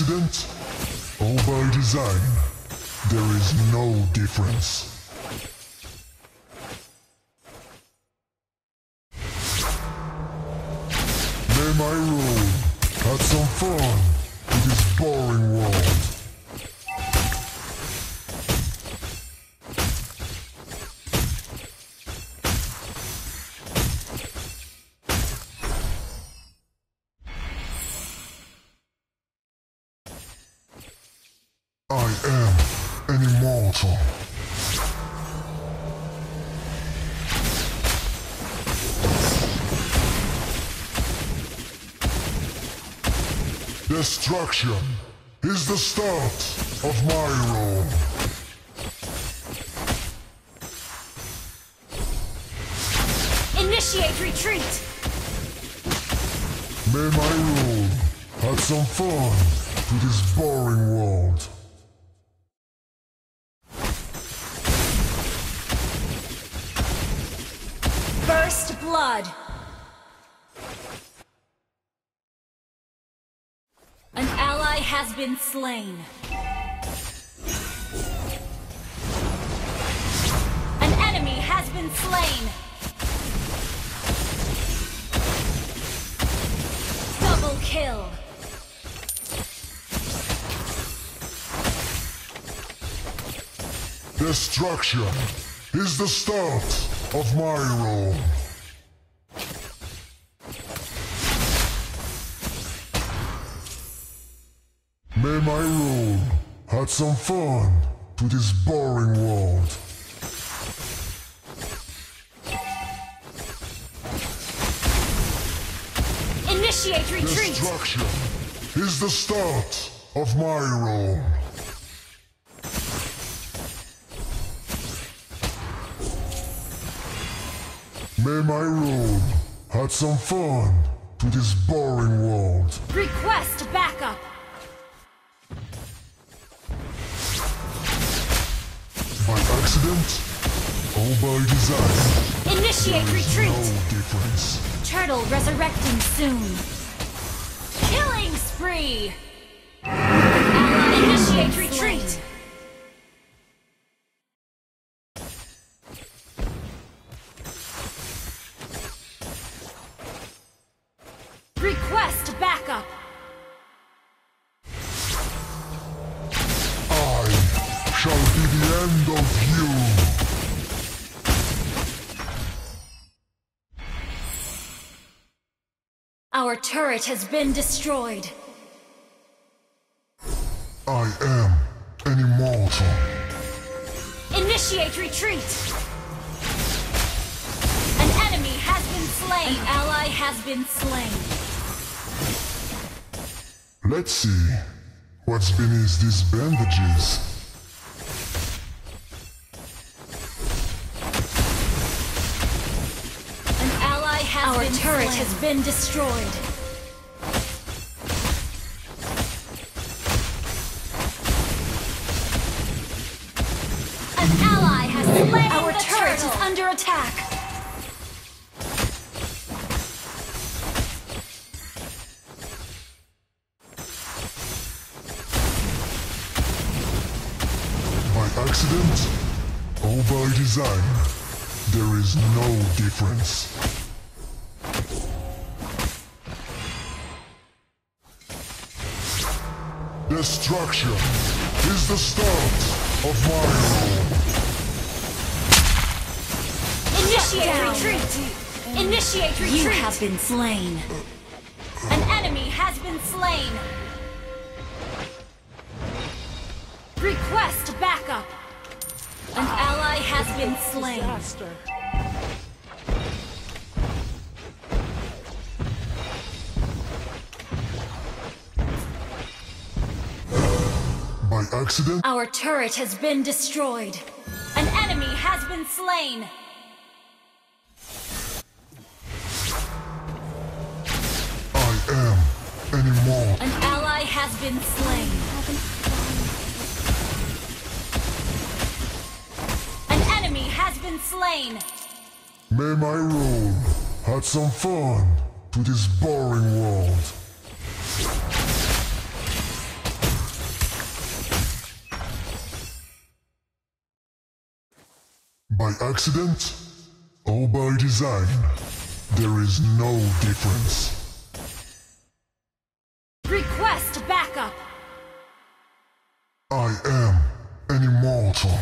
accident or by design, there is no difference. Destruction is the start of my role. Initiate retreat! May my rule have some fun to this boring world. First blood! Has been slain. An enemy has been slain. Double kill. Destruction is the start of my role. May my rule had some fun to this boring world. Initiate retreat! Destruction is the start of my role. May my rule had some fun to this boring world. Request backup! Accident or by design, Initiate no retreat! difference. Turtle resurrecting soon. Killing spree! Ally Initiate retreat! Request backup! I shall be the end of you. Our turret has been destroyed. I am an immortal. Initiate retreat! An enemy has been slain. An ally has been slain. Let's see what's beneath these bandages. Ally has Our turret slain. has been destroyed. An ally has slain Our the turret turtle. is under attack. By accident or by design, there is no difference. Destruction is the start of my rule. Initiate down. retreat! Initiate retreat! You have been slain. An enemy has been slain! Request backup! An ally has been slain. By accident Our turret has been destroyed. An enemy has been slain. I am an immortal. An ally has been slain. An enemy has been slain. May my rule had some fun to this boring world. By accident or by design, there is no difference. Request backup. I am an immortal.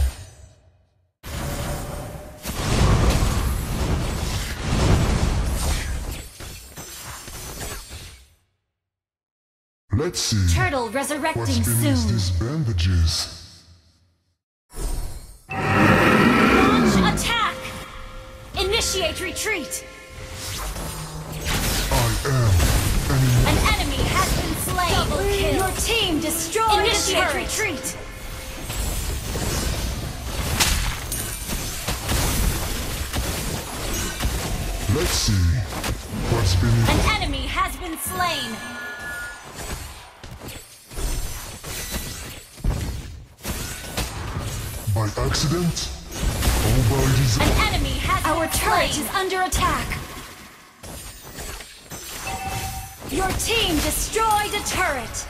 Let's see Turtle what's resurrecting beneath soon. these bandages. Initiate retreat. I am an immortal. An enemy has been slain. Double kill. Your team destroyed Initiate retreat. Let's see what's beneath. An enemy has been slain. By accident or by design. An enemy has Our turret is under attack. Your team destroyed a turret.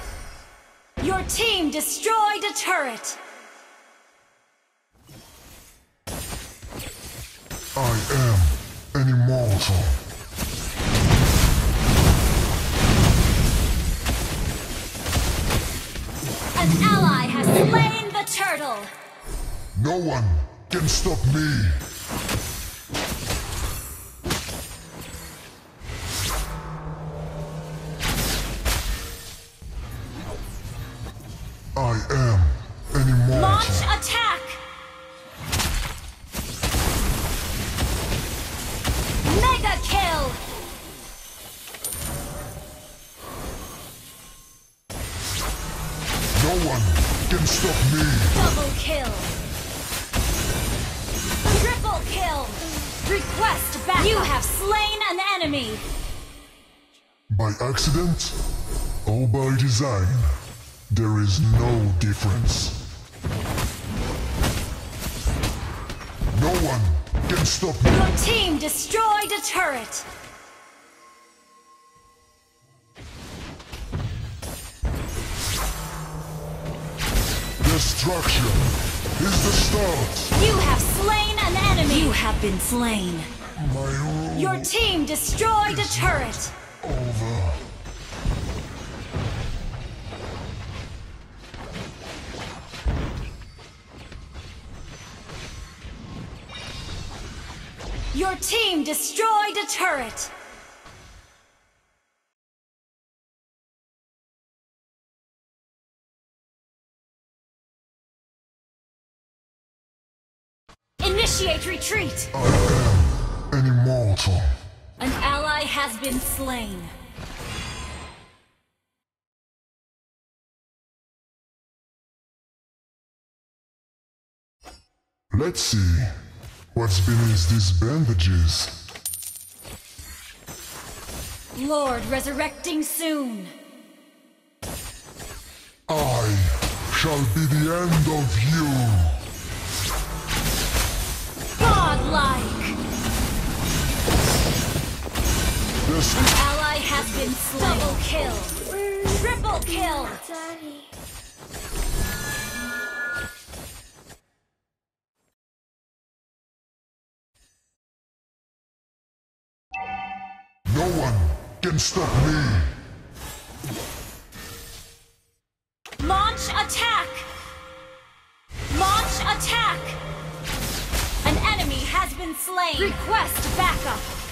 Your team destroyed a turret. I am an immortal. An ally has slain the turtle. No one can stop me. I am an immortal. Launch attack. Mega kill. No one can stop me. Double kill. Triple kill. Request back. You have slain an enemy. By accident or by design, there is no difference. No one can stop me. Your team destroyed a turret. Destruction is the start. You have slain an enemy. You have been slain. My rule Your team destroyed a turret. over. Your team destroyed a turret. Initiate retreat. I am an immortal. An ally has been slain. Let's see what's beneath these bandages. Lord resurrecting soon. I shall be the end of you. Godlike. This Ally has been slain. Double kill. Triple kill. One can stop me. Launch attack! Launch attack! An enemy has been slain. Request backup.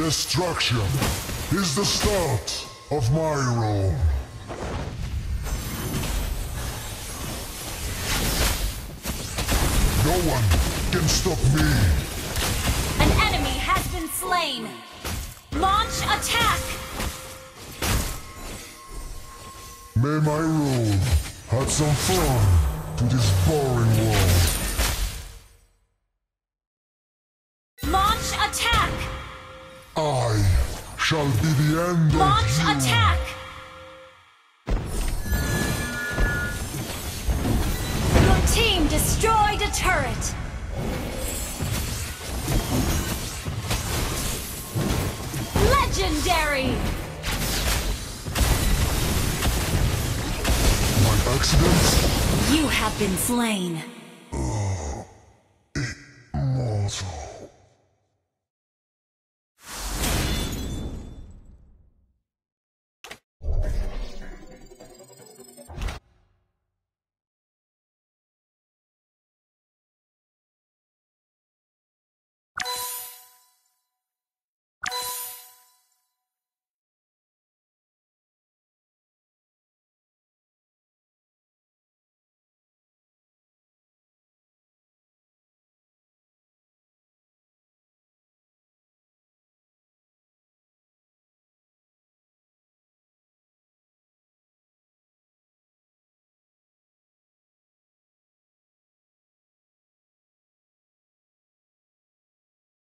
Destruction is the start of my role. No one can stop me. An enemy has been slain. Launch attack! May my rule add some fun to this boring world. turret! Legendary! More bugs, You have been slain.